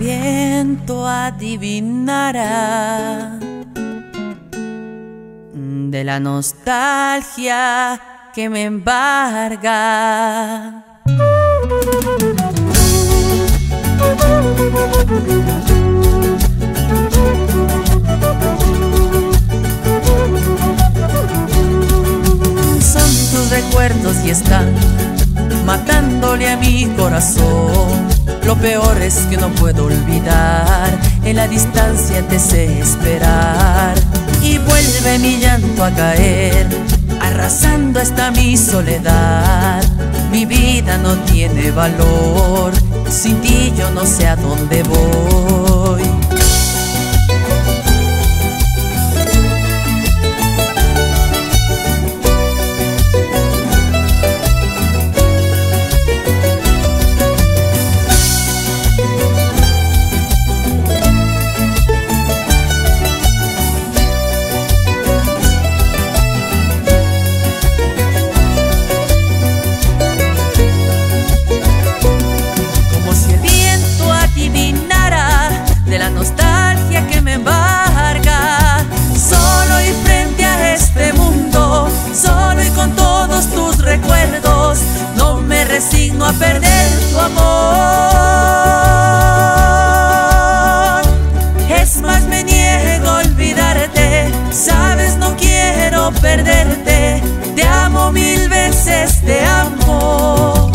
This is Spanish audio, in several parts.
viento adivinará de la nostalgia que me embarga. Son tus recuerdos y están matándole a mi corazón. Lo peor es que no puedo olvidar, en la distancia te esperar. Y vuelve mi llanto a caer, arrasando hasta mi soledad. Mi vida no tiene valor, sin ti yo no sé a dónde voy. Mil veces, te amo.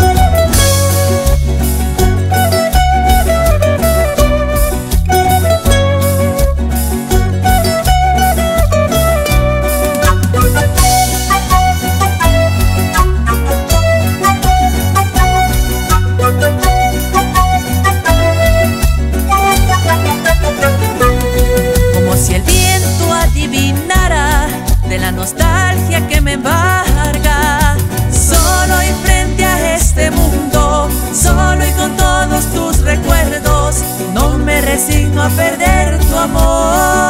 Como si el viento adivinara de la nostalgia que me embarga. A perder tu amor.